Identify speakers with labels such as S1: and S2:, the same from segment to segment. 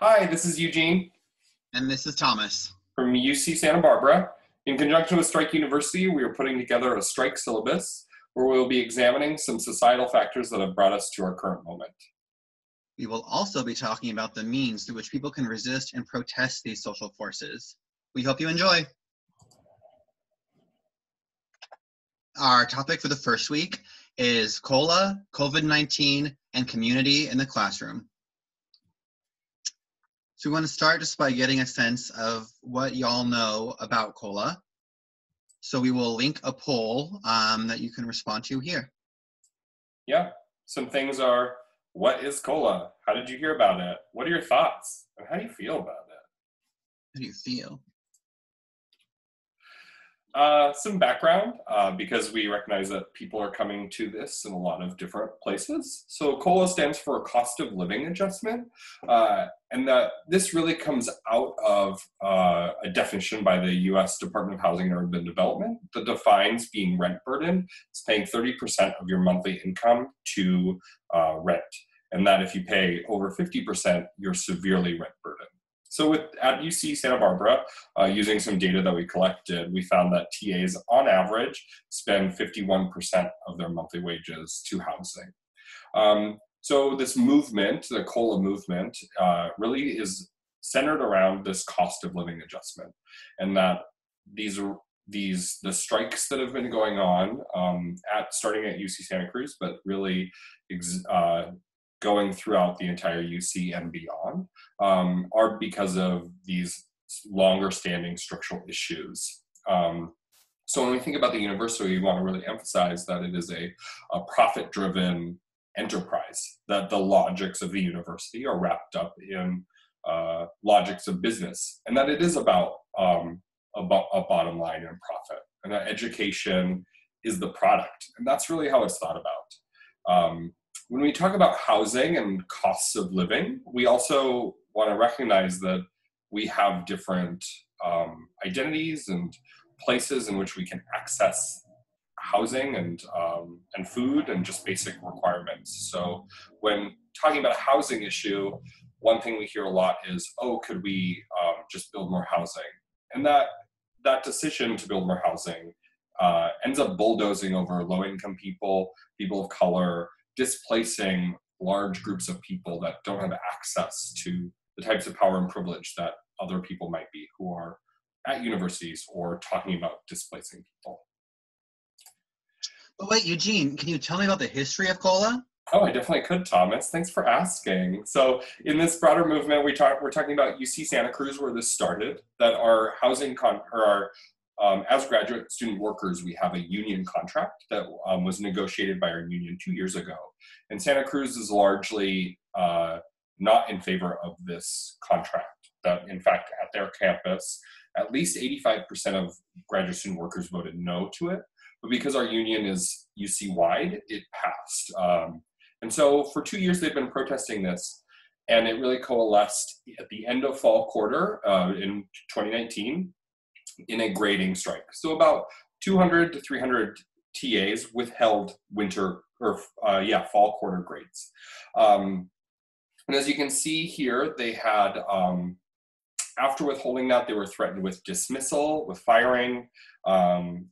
S1: Hi, this is Eugene
S2: And this is Thomas.
S1: from UC Santa Barbara. In conjunction with Strike University, we are putting together a strike syllabus where we'll be examining some societal factors that have brought us to our current moment.
S2: We will also be talking about the means through which people can resist and protest these social forces. We hope you enjoy. Our topic for the first week is COLA, COVID 19, and community in the classroom. So, we want to start just by getting a sense of what y'all know about COLA. So, we will link a poll um, that you can respond to here.
S1: Yeah, some things are what is cola? How did you hear about it? What are your thoughts? And how do you feel about it?
S2: How do you feel?
S1: Uh, some background, uh, because we recognize that people are coming to this in a lot of different places. So COLA stands for Cost of Living Adjustment, uh, and that this really comes out of uh, a definition by the U.S. Department of Housing and Urban Development that defines being rent burden as paying 30% of your monthly income to uh, rent, and that if you pay over 50%, you're severely rent burdened. So with at UC Santa Barbara, uh, using some data that we collected, we found that TAs on average spend 51% of their monthly wages to housing. Um, so this movement, the COLA movement, uh, really is centered around this cost of living adjustment, and that these are these the strikes that have been going on um, at starting at UC Santa Cruz, but really uh, going throughout the entire UC and beyond um, are because of these longer standing structural issues. Um, so when we think about the university, we want to really emphasize that it is a, a profit driven enterprise, that the logics of the university are wrapped up in uh, logics of business, and that it is about um, a, bo- a bottom line and profit, and that education is the product. And that's really how it's thought about. Um, when we talk about housing and costs of living, we also want to recognize that we have different um, identities and places in which we can access housing and um, and food and just basic requirements. So when talking about a housing issue, one thing we hear a lot is, "Oh, could we um, just build more housing?" And that that decision to build more housing uh, ends up bulldozing over low-income people, people of color, displacing large groups of people that don't have access to the types of power and privilege that other people might be who are at universities or talking about displacing people.
S2: But wait, Eugene, can you tell me about the history of COLA?
S1: Oh, I definitely could, Thomas. Thanks for asking. So, in this broader movement, we talk, we're talking about UC Santa Cruz, where this started. That our housing con or our um, as graduate student workers, we have a union contract that um, was negotiated by our union two years ago. And Santa Cruz is largely uh, not in favor of this contract. That, in fact, at their campus, at least 85% of graduate student workers voted no to it. But because our union is UC wide, it passed. Um, and so for two years, they've been protesting this. And it really coalesced at the end of fall quarter uh, in 2019 in a grading strike. So about 200 to 300 TAs withheld winter or uh, yeah fall quarter grades. Um, and as you can see here, they had um, after withholding that, they were threatened with dismissal, with firing. Um,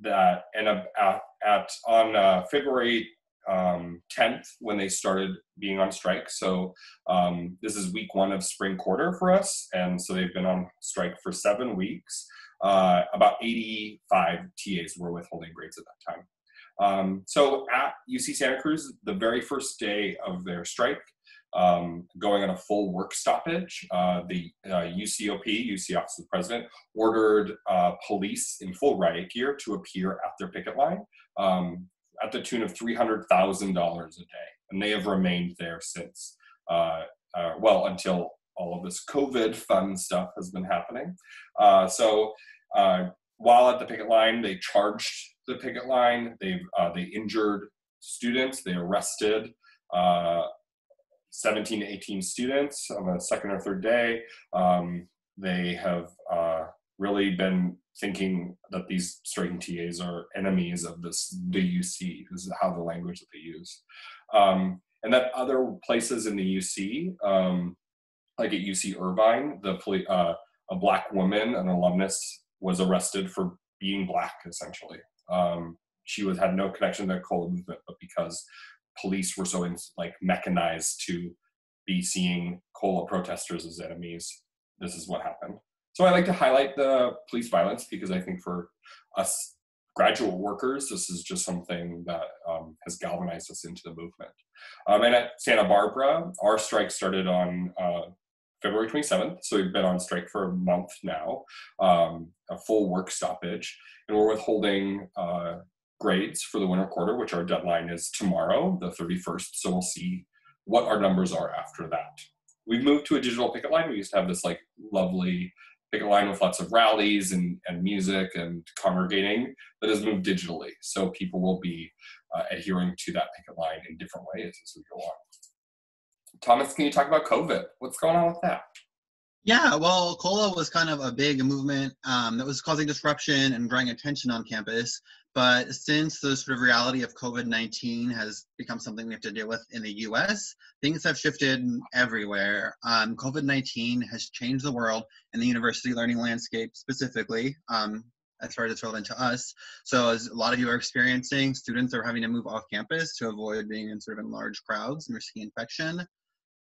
S1: that and uh, at, at on uh, February um, 10th when they started being on strike. So um, this is week one of spring quarter for us, and so they've been on strike for seven weeks. Uh, about 85 TAs were withholding grades at that time. Um, so at UC Santa Cruz, the very first day of their strike, um, going on a full work stoppage, uh, the uh, UCOP, UC Office of the President, ordered uh, police in full riot gear to appear at their picket line um, at the tune of $300,000 a day. And they have remained there since, uh, uh, well, until all of this COVID fun stuff has been happening. Uh, so uh, while at the picket line, they charged the picket line. They uh, they injured students. They arrested uh, 17 to 18 students on the second or third day. Um, they have really been thinking that these striking TAs are enemies of this the UC. This is how the language that they use, um, and that other places in the UC. Um, like at UC Irvine, the poli- uh, a black woman, an alumnus, was arrested for being black, essentially. Um, she was had no connection to the cola movement, but because police were so in, like mechanized to be seeing cola protesters as enemies, this is what happened. So I like to highlight the police violence because I think for us graduate workers, this is just something that um, has galvanized us into the movement. Um, and at Santa Barbara, our strike started on uh, February 27th, so we've been on strike for a month now, um, a full work stoppage, and we're withholding uh, grades for the winter quarter, which our deadline is tomorrow, the 31st. So we'll see what our numbers are after that. We've moved to a digital picket line. We used to have this like lovely picket line with lots of rallies and, and music and congregating that has moved digitally. So people will be uh, adhering to that picket line in different ways as we go on. Thomas, can you talk about COVID? What's going on with that?
S2: Yeah, well, COLA was kind of a big movement um, that was causing disruption and drawing attention on campus. But since the sort of reality of COVID 19 has become something we have to deal with in the US, things have shifted everywhere. Um, COVID 19 has changed the world and the university learning landscape specifically. Um, as far as it's relevant to us. So, as a lot of you are experiencing, students are having to move off campus to avoid being in sort of in large crowds and risking infection.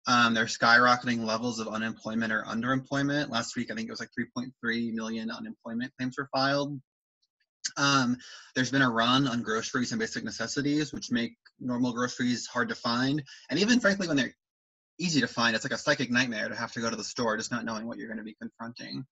S2: Um, there's skyrocketing levels of unemployment or underemployment. Last week, I think it was like 3.3 million unemployment claims were filed. Um, there's been a run on groceries and basic necessities, which make normal groceries hard to find. And even frankly, when they're easy to find, it's like a psychic nightmare to have to go to the store just not knowing what you're going to be confronting.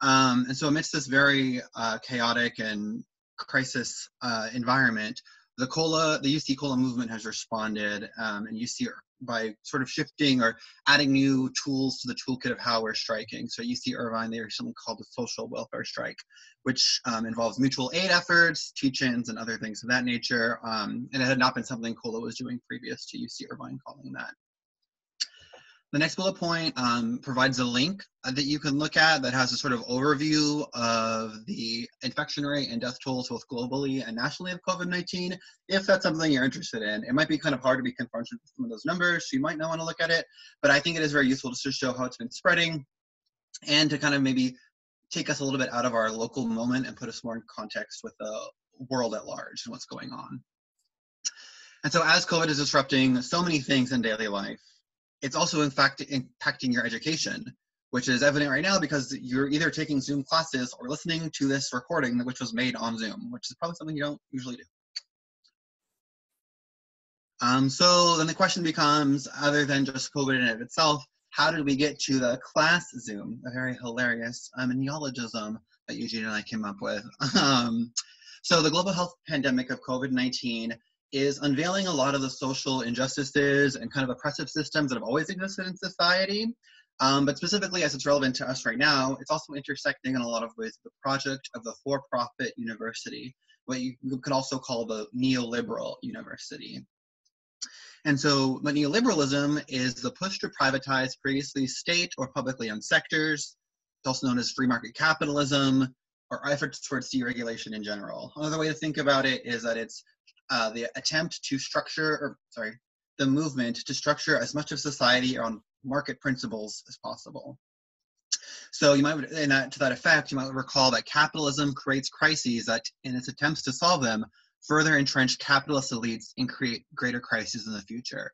S2: Um, and so, amidst this very uh, chaotic and crisis uh, environment, the cola, the UC cola movement has responded, um, and UC by sort of shifting or adding new tools to the toolkit of how we're striking. So UC Irvine, there's something called the social welfare strike, which um, involves mutual aid efforts, teach-ins, and other things of that nature. Um, and it had not been something COLA was doing previous to UC Irvine calling that. The next bullet point um, provides a link uh, that you can look at that has a sort of overview of the infection rate and death tolls both globally and nationally of COVID-19, if that's something you're interested in. It might be kind of hard to be confronted with some of those numbers, so you might not want to look at it, but I think it is very useful just to show how it's been spreading and to kind of maybe take us a little bit out of our local moment and put us more in context with the world at large and what's going on. And so as COVID is disrupting so many things in daily life, it's also in fact impacting your education, which is evident right now because you're either taking Zoom classes or listening to this recording, which was made on Zoom, which is probably something you don't usually do. Um, so then the question becomes, other than just COVID in itself, how did we get to the class Zoom, a very hilarious um, neologism that Eugene and I came up with. Um, so the global health pandemic of COVID-19 is unveiling a lot of the social injustices and kind of oppressive systems that have always existed in society. Um, but specifically, as it's relevant to us right now, it's also intersecting in a lot of ways the project of the for profit university, what you could also call the neoliberal university. And so, but neoliberalism is the push to privatize previously state or publicly owned sectors. It's also known as free market capitalism or efforts towards deregulation in general. Another way to think about it is that it's uh, the attempt to structure, or sorry, the movement to structure as much of society on market principles as possible. So you might, in that, to that effect, you might recall that capitalism creates crises that, in its attempts to solve them, further entrench capitalist elites and create greater crises in the future.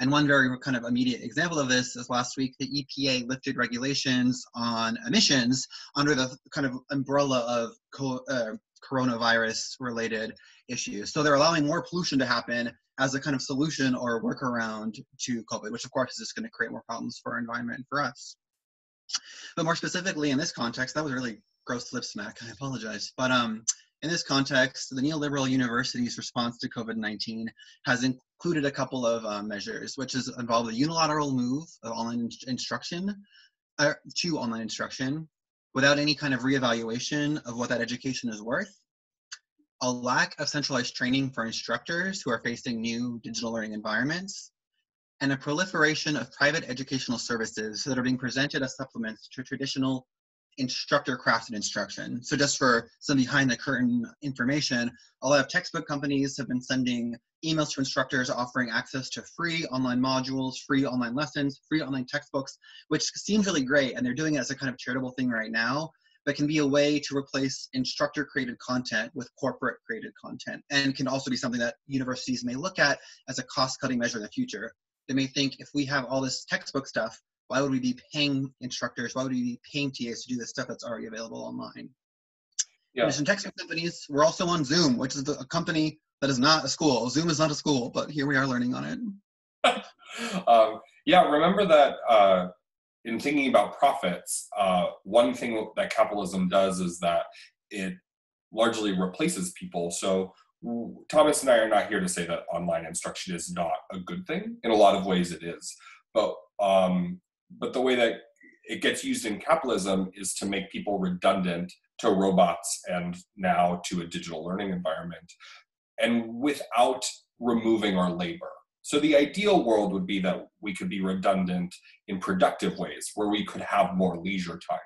S2: And one very kind of immediate example of this is last week the EPA lifted regulations on emissions under the kind of umbrella of co- uh, coronavirus related issues. So they're allowing more pollution to happen as a kind of solution or workaround to COVID, which of course is just going to create more problems for our environment and for us. But more specifically in this context, that was really gross lip smack. I apologize. But um, in this context, the neoliberal university's response to COVID-19 has included a couple of uh, measures, which has involved a unilateral move of online instruction uh, to online instruction without any kind of reevaluation of what that education is worth a lack of centralized training for instructors who are facing new digital learning environments, and a proliferation of private educational services that are being presented as supplements to traditional instructor crafted instruction. So just for some behind the curtain information, a lot of textbook companies have been sending emails to instructors offering access to free online modules, free online lessons, free online textbooks, which seems really great. And they're doing it as a kind of charitable thing right now, but can be a way to replace instructor created content with corporate created content and can also be something that universities may look at as a cost cutting measure in the future. They may think if we have all this textbook stuff, why would we be paying instructors? Why would we be paying TAs to do this stuff that's already available online? Yeah. Some textbook companies. We're also on Zoom, which is a company that is not a school. Zoom is not a school, but here we are learning on
S1: it. um, yeah, remember that uh, in thinking about profits, uh, one thing that capitalism does is that it largely replaces people. So Thomas and I are not here to say that online instruction is not a good thing. In a lot of ways, it is. But um, but the way that it gets used in capitalism is to make people redundant to robots and now to a digital learning environment and without removing our labor. So the ideal world would be that we could be redundant in productive ways where we could have more leisure time.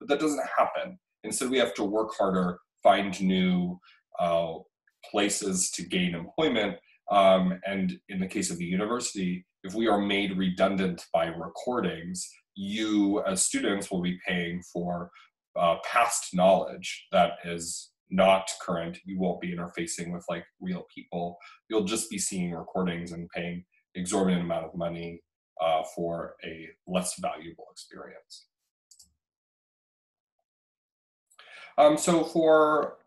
S1: But that doesn't happen. Instead we have to work harder find new uh, places to gain employment um, and in the case of the university if we are made redundant by recordings, you as students will be paying for uh, past knowledge that is not current. You won't be interfacing with like real people. You'll just be seeing recordings and paying exorbitant amount of money uh, for a less valuable experience. Um, so for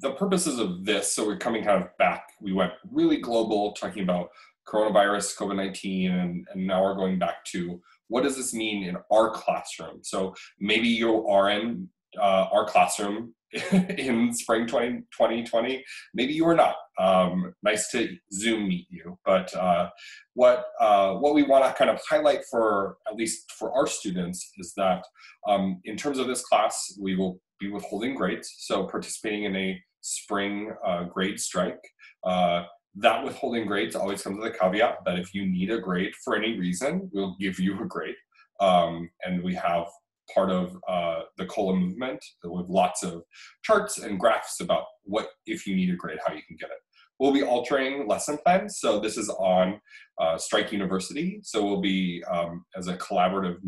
S1: the purposes of this, so we're coming kind of back, we went really global talking about coronavirus, COVID 19, and, and now we're going back to what does this mean in our classroom? So maybe you are in uh, our classroom in spring 20, 2020. Maybe you are not. Um, nice to Zoom meet you. But uh, what uh, what we want to kind of highlight for at least for our students is that um, in terms of this class, we will be withholding grades. So participating in a spring uh, grade strike. That withholding grades always comes with a caveat that if you need a grade for any reason, we'll give you a grade. Um, and we have part of uh, the COLA movement with lots of charts and graphs about what, if you need a grade, how you can get it. We'll be altering lesson plans. So this is on uh, Strike University. So we'll be, um, as a collaborative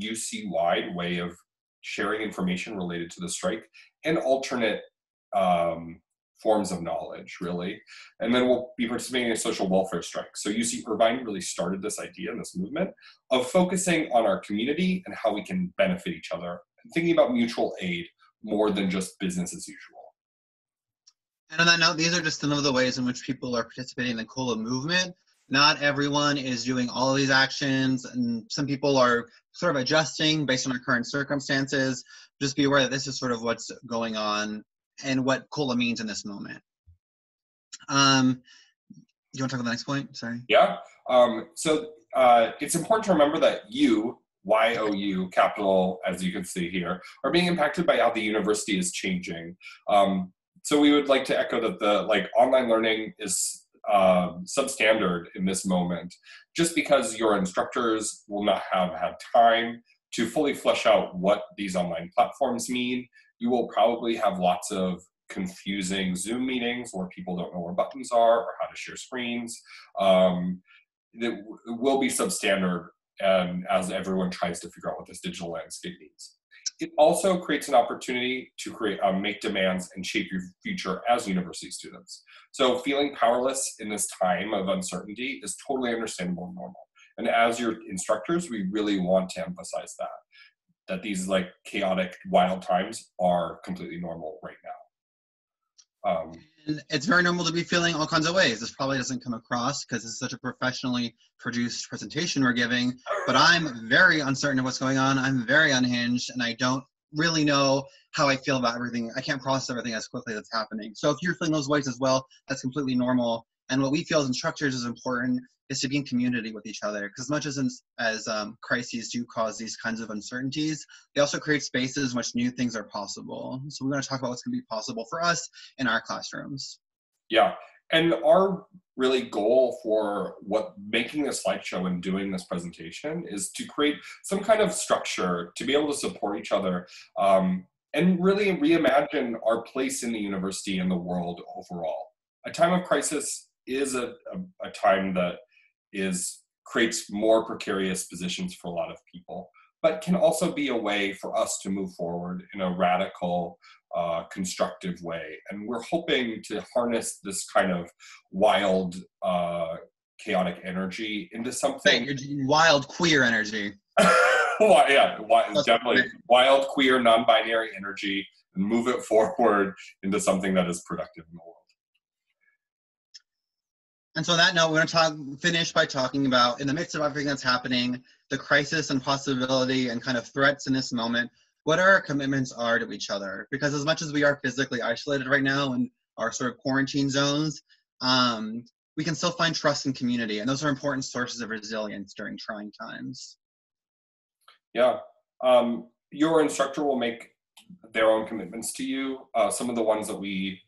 S1: UC-wide way of sharing information related to the strike and alternate um, forms of knowledge, really. And then we'll be participating in social welfare strike. So UC Irvine really started this idea and this movement of focusing on our community and how we can benefit each other and thinking about mutual aid more than just business as usual.
S2: And on that note, these are just some of the ways in which people are participating in the COLA movement. Not everyone is doing all of these actions, and some people are sort of adjusting based on our current circumstances. Just be aware that this is sort of what's going on and what cola means in this moment. Um, you want to talk about the next point? Sorry.
S1: Yeah. Um, so uh, it's important to remember that you, Y O U, capital, as you can see here, are being impacted by how the university is changing. Um, so we would like to echo that the like online learning is uh, substandard in this moment, just because your instructors will not have had time to fully flesh out what these online platforms mean you will probably have lots of confusing Zoom meetings where people don't know where buttons are or how to share screens. Um, it will be substandard and as everyone tries to figure out what this digital landscape means. It also creates an opportunity to create, um, make demands and shape your future as university students. So feeling powerless in this time of uncertainty is totally understandable and normal. And as your instructors, we really want to emphasize that that these like chaotic wild times are completely normal right now.
S2: Um, and it's very normal to be feeling all kinds of ways. This probably doesn't come across because it's such a professionally produced presentation we're giving but i'm very uncertain of what's going on. I'm very unhinged and i don't really know how i feel about everything. I can't process everything as quickly that's happening. So if you're feeling those ways as well that's completely normal and what we feel as instructors is important is to be in community with each other. Because as much as as um, crises do cause these kinds of uncertainties, they also create spaces in which new things are possible. So we're going to talk about what's going to be possible for us in our classrooms.
S1: Yeah, and our really goal for what making this slideshow and doing this presentation is to create some kind of structure to be able to support each other um, and really reimagine our place in the university and the world overall. A time of crisis is a, a, a time that is creates more precarious positions for a lot of people, but can also be a way for us to move forward in a radical, uh, constructive way. And we're hoping to harness this kind of wild, uh, chaotic energy into something.
S2: wild queer energy.
S1: well, yeah, wild, definitely wild, queer, non-binary energy, and move it forward into something that is productive in the world.
S2: And so on that note, we're going to talk, finish by talking about, in the midst of everything that's happening, the crisis and possibility and kind of threats in this moment, what our commitments are to each other. Because as much as we are physically isolated right now in our sort of quarantine zones, um, we can still find trust and community. And those are important sources of resilience during trying times.
S1: Yeah. Um, your instructor will make their own commitments to you. Uh, some of the ones that we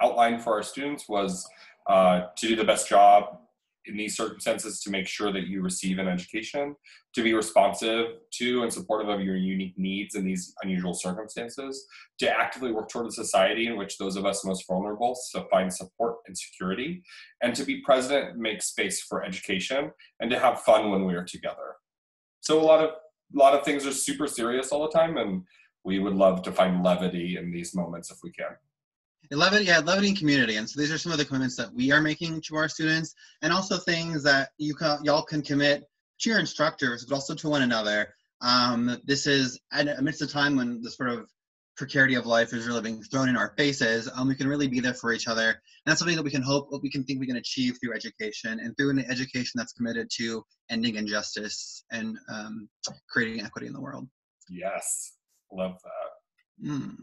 S1: outlined for our students was uh, to do the best job in these circumstances to make sure that you receive an education, to be responsive to and supportive of your unique needs in these unusual circumstances, to actively work toward a society in which those of us most vulnerable so find support and security, and to be present, make space for education, and to have fun when we are together. So a lot of a lot of things are super serious all the time, and we would love to find levity in these moments if we can.
S2: Levity, yeah, levity and community. And so these are some of the commitments that we are making to our students, and also things that you can, y'all can commit to your instructors, but also to one another. Um, this is amidst a time when the sort of precarity of life is really being thrown in our faces. Um, we can really be there for each other, and that's something that we can hope, what we can think we can achieve through education, and through an education that's committed to ending injustice and um, creating equity in the world.
S1: Yes, love that. Mm.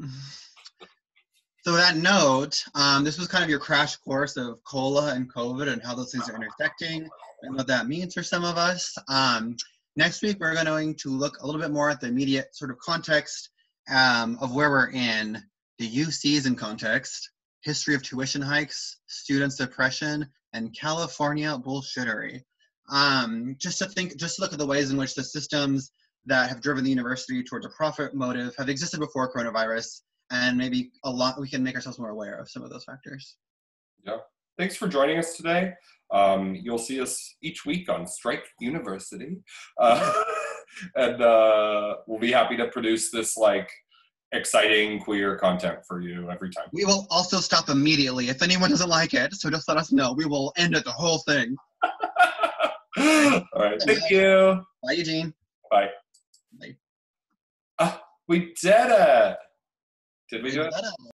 S2: So that note, um, this was kind of your crash course of COLA and COVID and how those things are intersecting and what that means for some of us. Um, next week, we're going to look a little bit more at the immediate sort of context um, of where we're in, the UCs in context, history of tuition hikes, student suppression, and California bullshittery. Um, just to think, just to look at the ways in which the systems that have driven the university towards a profit motive have existed before coronavirus and maybe a lot we can make ourselves more aware of some of those factors.
S1: Yeah. Thanks for joining us today. Um, you'll see us each week on Strike University, uh, and uh, we'll be happy to produce this like exciting queer content for you every time.
S2: We will also stop immediately if anyone doesn't like it. So just let us know. We will end it the whole thing.
S1: All right. Thank you.
S2: Bye, Eugene.
S1: Bye. Bye. Uh, we did it. Did we do it?